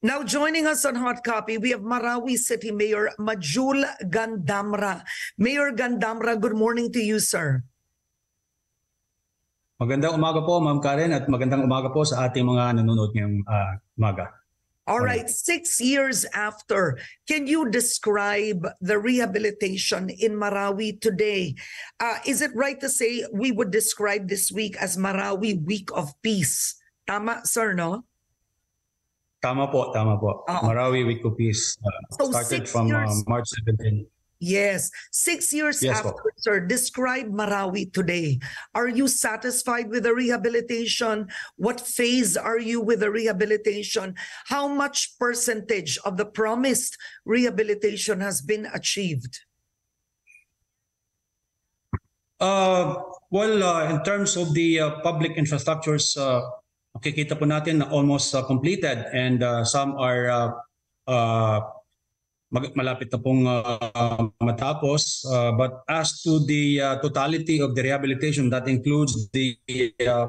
Now joining us on Hot Copy, we have Marawi City Mayor Majul Gandamra. Mayor Gandamra, good morning to you, sir. Magandang umaga po, Ma'am Karen, at magandang umaga po sa ating mga nanonood ngayong ah, umaga. All right, six years after, can you describe the rehabilitation in Marawi today? Uh, is it right to say we would describe this week as Marawi Week of Peace? Tama, sir, no? Tama po, tama po. Oo. Marawi Week of Peace ah, So started from ah, years- March 17. Yes. Six years Yes, after, po. sir, describe Marawi today. Are you satisfied with the rehabilitation? What phase are you with the rehabilitation? How much percentage of the promised rehabilitation has been achieved? Uh, well, uh, in terms of the uh, public infrastructures, uh, makikita po natin na almost uh, completed and uh, some are uh, uh, malapit na pong uh, matapos. Uh, but as to the uh, totality of the rehabilitation, that includes the uh,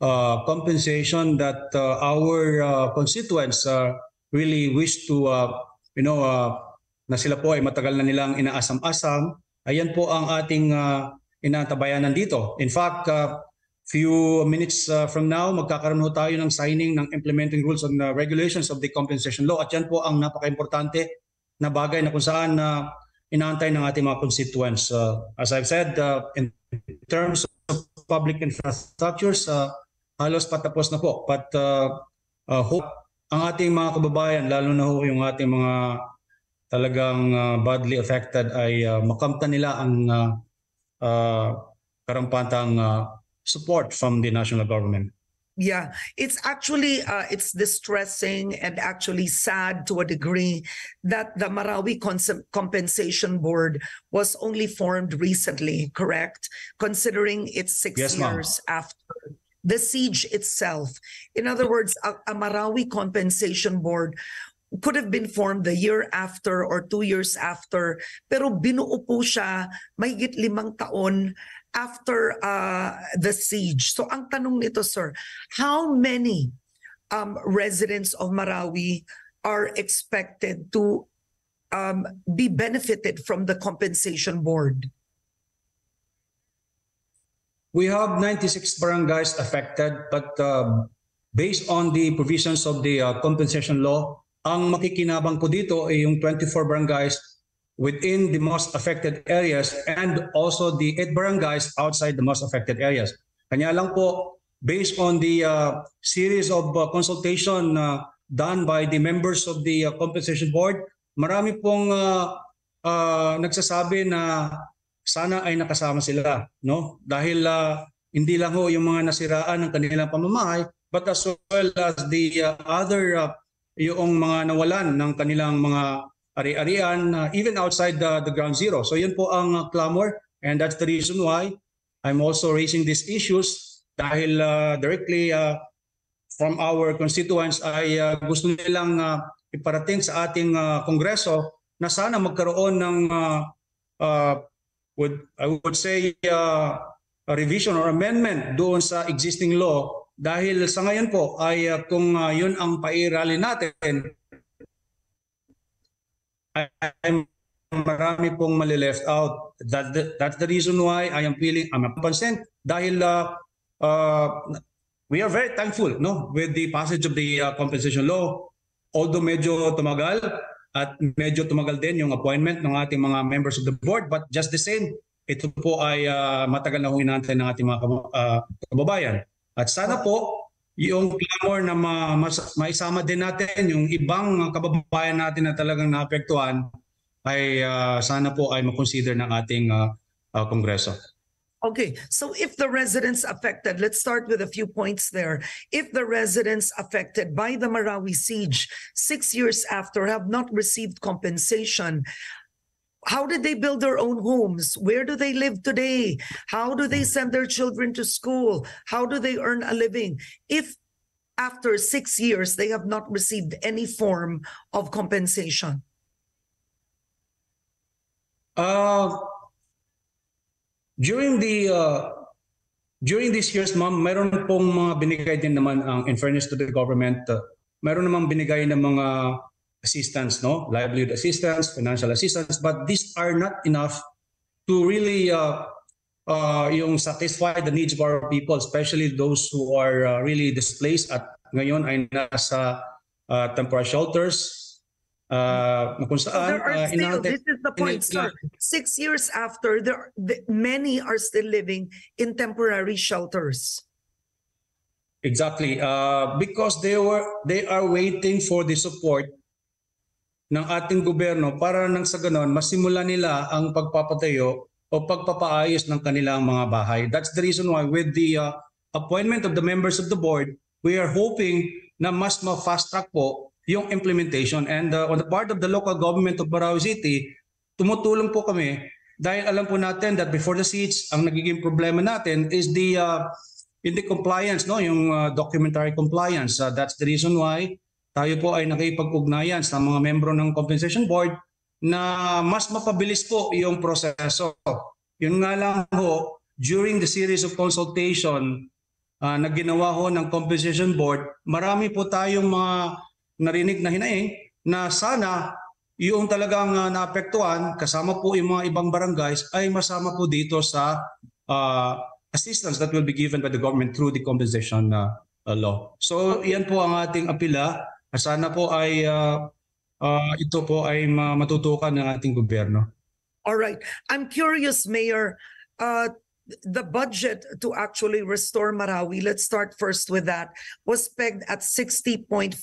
uh, compensation that uh, our uh, constituents uh, really wish to, uh, you know, uh, na sila po ay matagal na nilang inaasam-asam. Ayan po ang ating uh, inantabayanan dito. In fact, uh, few minutes uh, from now, magkakaroon ho tayo ng signing ng implementing rules and uh, regulations of the compensation law. At yan po ang napaka-importante na bagay na kung saan uh, inaantay ng ating mga constituents. Uh, as I've said, uh, in terms of public infrastructures, uh, halos patapos na po. But uh, uh, hope ang ating mga kababayan, lalo na ho yung ating mga talagang uh, badly affected ay uh, makamta nila ang uh, uh, karampatang uh, support from the national government. Yeah, it's actually uh, it's distressing and actually sad to a degree that the Marawi Cons- Compensation Board was only formed recently, correct? Considering it's six Yes, ma'am. years after the siege itself. In other words, a, a Marawi Compensation Board could have been formed the year after or two years after, pero binuo po siya mahigit limang taon after uh, the siege. So ang tanong nito, sir, how many um, residents of Marawi are expected to um, be benefited from the compensation board? We have 96 barangays affected, but uh, based on the provisions of the uh, compensation law, ang makikinabang po dito ay yung 24 barangays within the most affected areas and also the 8 barangays outside the most affected areas. Kanya lang po, based on the uh, series of uh, consultation uh, done by the members of the uh, compensation board, marami pong uh, uh, nagsasabi na sana ay nakasama sila no dahil uh, hindi lang ho yung mga nasiraan ng kanilang pamamahay but as well as the uh, other uh, yung mga nawalan ng kanilang mga ari-arian uh, even outside the, the ground zero. So yun po ang uh, clamor and that's the reason why I'm also raising these issues dahil uh, directly uh, from our constituents ay uh, gusto nilang uh, iparating sa ating uh, kongreso na sana magkaroon ng uh, uh, would I would say uh, a revision or amendment doon sa existing law dahil sa ngayon po ay uh, kung uh, yun ang pairali natin ay, marami pong mali left out. That that's the reason why I am feeling I'm napansin dahil uh, uh, we are very thankful no with the passage of the uh, compensation law. Although medyo tumagal at medyo tumagal din yung appointment ng ating mga members of the board but just the same ito po ay uh, matagal na hong ng ating mga uh, kababayan at sana po yung clamor na ma- mas- maisama din natin yung ibang kababayan natin na talagang naapektuhan ay uh, sana po ay makonsider ng ating uh, uh, kongreso. Okay, so if the residents affected, let's start with a few points there. If the residents affected by the Marawi siege six years after have not received compensation, how did they build their own homes? Where do they live today? How do they send their children to school? How do they earn a living? If after six years they have not received any form of compensation? Uh, during the uh, during these years, ma'am, meron pong mga binigay din naman ang in fairness to the government, uh, meron namang binigay ng mga assistance, no? Livelihood assistance, financial assistance, but these are not enough to really uh, uh, yung satisfy the needs of our people, especially those who are uh, really displaced at ngayon ay nasa uh, temporary shelters uh, kung So saan there are uh, still, this is the point, sir. Six years after, there, the, many are still living in temporary shelters. Exactly. Uh, because they were they are waiting for the support ng ating gobyerno para nang sa ganon masimula nila ang pagpapatayo o pagpapaayos ng kanilang mga bahay. That's the reason why with the uh, appointment of the members of the board, we are hoping na mas ma-fast track po yung implementation. And uh, on the part of the local government of Barao City, tumutulong po kami dahil alam po natin that before the seats, ang nagiging problema natin is the uh, in the compliance, no, yung uh, documentary compliance. Uh, that's the reason why tayo po ay nakipag-ugnayan sa mga membro ng compensation board na mas mapabilis po yung proseso. Yun nga lang ho, during the series of consultation uh, na ginawa ho ng compensation board, marami po tayong mga narinig na hinaing na sana yung talagang uh, naapektuhan kasama po yung mga ibang barangays ay masama po dito sa uh, assistance that will be given by the government through the compensation uh, law. So yan po ang ating apila. Sana po ay uh, uh, ito po ay ma- matutukan ng ating gobyerno. All right. I'm curious, Mayor, uh, the budget to actually restore Marawi, let's start first with that, was pegged at 60.5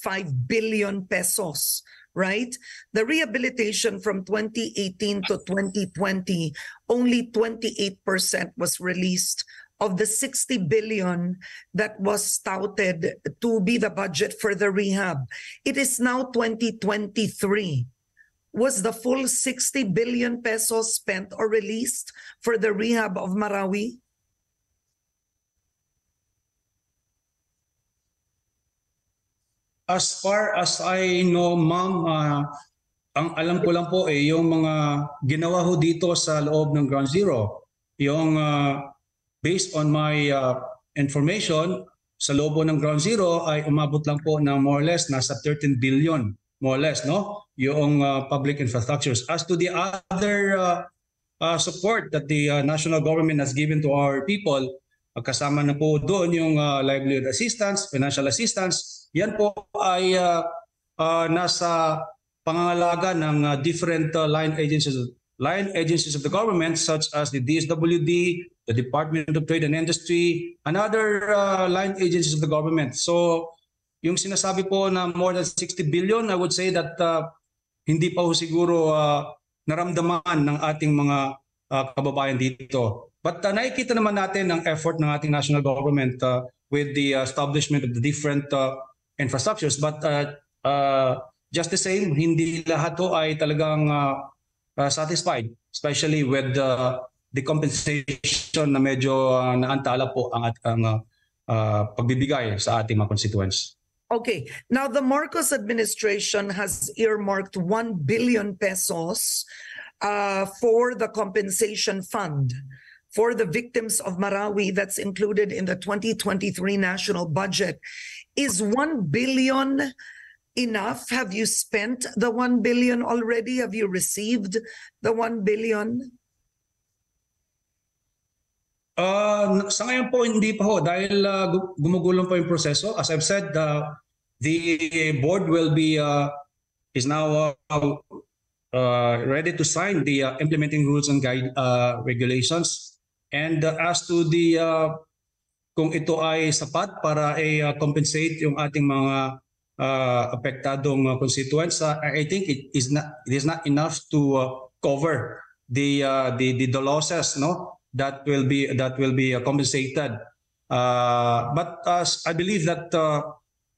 billion pesos, right? The rehabilitation from 2018 to 2020, only 28% was released of the 60 billion that was touted to be the budget for the rehab. It is now 2023 was the full 60 billion pesos spent or released for the rehab of Marawi? As far as I know, ma'am, ah, ang alam ko lang po eh, yung mga ginawa ho dito sa loob ng Ground Zero, yung ah, based on my ah, information, sa loob po ng Ground Zero ay umabot lang po ng more or less nasa 13 billion, more or less, no? Yung ah, public infrastructures. As to the other ah, ah, support that the ah, national government has given to our people, ah, kasama na po doon yung ah, livelihood assistance, financial assistance, yan po ay ah, ah, nasa pangangalaga ng ah, different ah, line agencies line agencies of the government such as the DSWD, the Department of Trade and Industry, and other ah, line agencies of the government. So yung sinasabi po na more than 60 billion, I would say that ah, hindi pa ho siguro ah, naramdaman ng ating mga ah, kababayan dito. But uh, nakikita naman natin ang effort ng ating national government uh, with the uh, establishment of the different uh, infrastructures. But uh, uh, just the same, hindi lahat to ay talagang uh, uh, satisfied, especially with uh, the compensation na medyo uh, naantala po ang, ang uh, pagbibigay sa ating mga constituents. Okay, now the Marcos administration has earmarked 1 billion pesos uh, for the compensation fund for the victims of Marawi that's included in the 2023 national budget. Is 1 billion enough? Have you spent the 1 billion already? Have you received the 1 billion? Uh, sa ngayon po hindi pa ho dahil uh, gu- gumugulong pa yung proseso. As I've said, uh, the board will be uh, is now uh, uh, ready to sign the uh, implementing rules and guide uh, regulations. And uh, as to the uh, kung ito ay sapat para i-compensate yung ating mga uh, apektadong uh, constituents, uh, I think it is not it is not enough to uh, cover the uh, the the losses no that will be that will be uh, compensated. Uh, but as I believe that uh,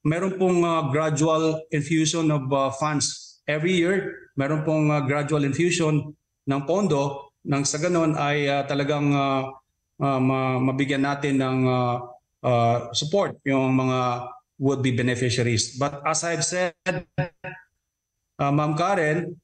meron pong uh, gradual infusion of uh, funds every year. Meron pong uh, gradual infusion ng pondo nang sa ganon ay uh, talagang uh, uh, ma- mabigyan natin ng uh, uh, support yung mga would-be beneficiaries. But as I've said, uh, Ma'am Karen,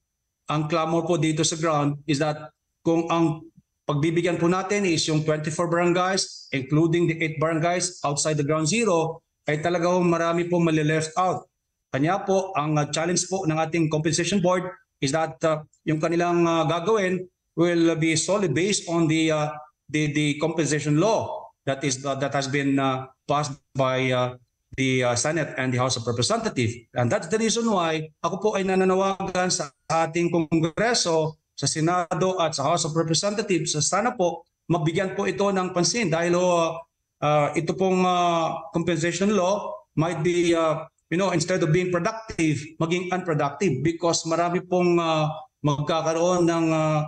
ang clamor po dito sa ground is that kung ang pagbibigyan po natin is yung 24 barangays, including the 8 barangays outside the ground zero, ay talaga ho marami po mali-left out. Kanya po, ang uh, challenge po ng ating compensation board is that uh, yung kanilang uh, gagawin will be solely based on the uh, the the compensation law that is uh, that has been uh, passed by uh, the uh, Senate and the House of Representatives. And that's the reason why ako po ay nananawagan sa ating Kongreso, sa Senado at sa House of Representatives. sa Sana po mabigyan po ito ng pansin dahil uh, ito pong uh, compensation law might be uh, you know instead of being productive maging unproductive because marami pong uh, magkakaroon ng uh,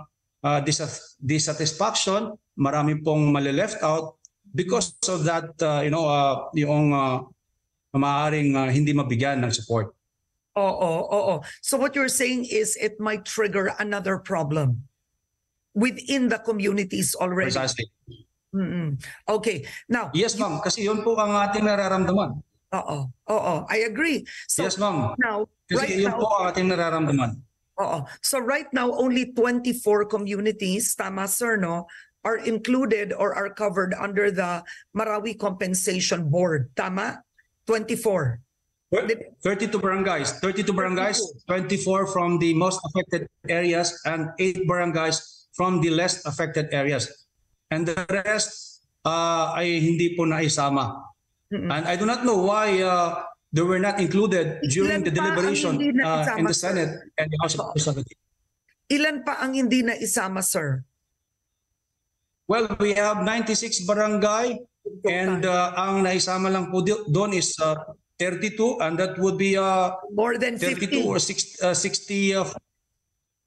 uh, dissatisfaction, marami pong mali-left out because of that uh, you know uh, yung uh, maaaring uh, hindi mabigyan ng support. Oo, oo. So what you're saying is it might trigger another problem within the communities already. Precisely. Mm-mm. Okay. Now, Yes ma'am, kasi yun po ang ating nararamdaman. oo, oo. I agree. So yes ma'am, now, kasi right yun now, po ang ating nararamdaman. Oo. So right now, only 24 communities, tama sir, no, are included or are covered under the Marawi Compensation Board. Tama? 24. 32 barangays, 32 barangays, 24 from the most affected areas and 8 barangays from the less affected areas. And the rest uh, ay hindi po naisama. Mm-mm. And I do not know why uh, they were not included during Ilan the deliberation uh, in the sir? Senate and the House of Representatives. Ilan pa ang hindi na isama, sir? Well, we have 96 barangay and uh, ang naisama lang po doon is uh, 32 and that would be uh, More than 32 50. or 60, uh, 60 uh,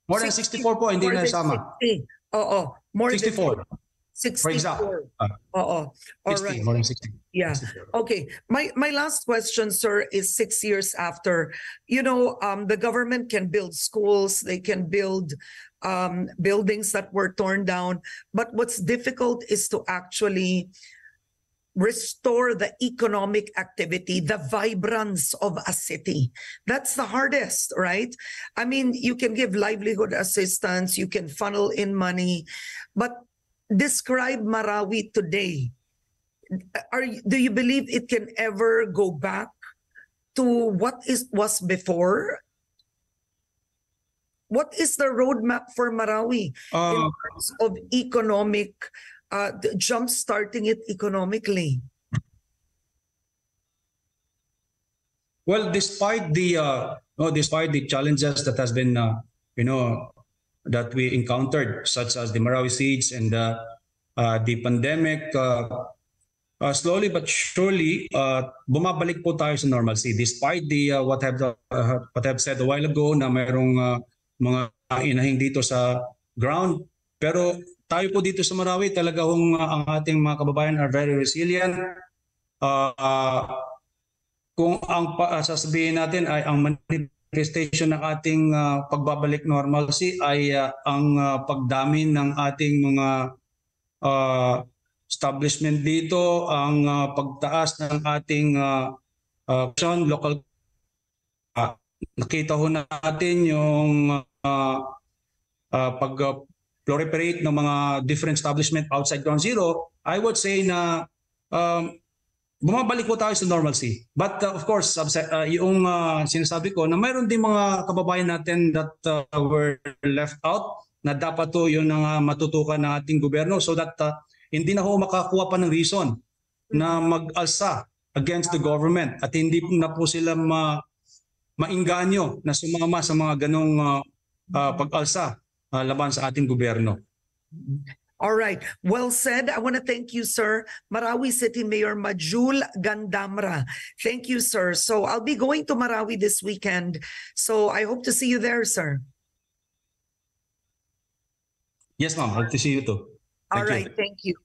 more than 64 po hindi than naisama. 60. Oo. More 64 than 64. for example. Uh, Oo. All 60, right. more than 60. Yeah. 64. Okay. My my last question, sir, is six years after. You know, um, the government can build schools, they can build um, buildings that were torn down, but what's difficult is to actually restore the economic activity, the vibrance of a city. That's the hardest, right? I mean, you can give livelihood assistance, you can funnel in money, but describe Marawi today are do you believe it can ever go back to what is was before? What is the roadmap for Marawi in Uh, terms of economic uh jump starting it economically? Well, despite the uh, no, despite the challenges that has been uh, you know that we encountered, such as the Marawi siege and uh, uh, the pandemic, uh, uh, slowly but surely, uh, bumabalik po tayo sa normalcy. Despite the uh, what have uh, what have said a while ago na mayroong uh, mga inahing dito sa ground, pero tayo po dito sa Marawi talaga hong uh, ang ating mga kababayan are very resilient. Uh, uh, kung ang ah, sasabihin natin ay ang manifestation ng ating ah, pagbabalik normalcy ay ah, ang ah, pagdami ng ating mga ah, establishment dito, ang ah, pagtaas ng ating ah, ah, local ah, nakita ho natin yung ah, ah, pag ah, proliferate ng mga different establishment outside ground zero, I would say na um, bumabalik po tayo sa normalcy. But uh, of course, uh, yung uh, sinasabi ko na mayroon din mga kababayan natin that uh, were left out na dapat to yun ang matutukan ng ating gobyerno so that uh, hindi na ho makakuha pa ng reason na mag-alsa against the government at hindi na po sila ma mainganyo na sumama sa mga ganong uh, uh, pag-alsa uh, laban sa ating gobyerno. All right. Well said. I want to thank you, sir. Marawi City Mayor Majul Gandamra. Thank you, sir. So I'll be going to Marawi this weekend. So I hope to see you there, sir. Yes ma'am, hope to see you too. All Thank you. right. Thank you.